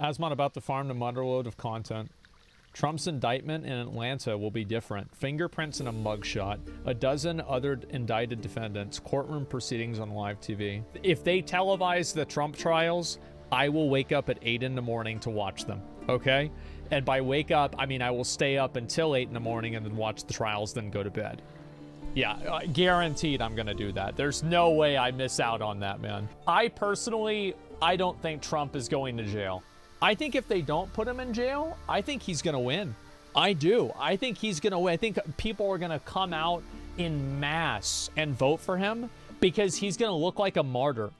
Asmon about to farm the motherload of content. Trump's indictment in Atlanta will be different. Fingerprints and a mugshot. A dozen other indicted defendants. Courtroom proceedings on live TV. If they televise the Trump trials, I will wake up at 8 in the morning to watch them. Okay? And by wake up, I mean I will stay up until 8 in the morning and then watch the trials, then go to bed. Yeah, uh, guaranteed I'm going to do that. There's no way I miss out on that, man. I personally, I don't think Trump is going to jail. I think if they don't put him in jail, I think he's going to win. I do. I think he's going to win. I think people are going to come out in mass and vote for him because he's going to look like a martyr.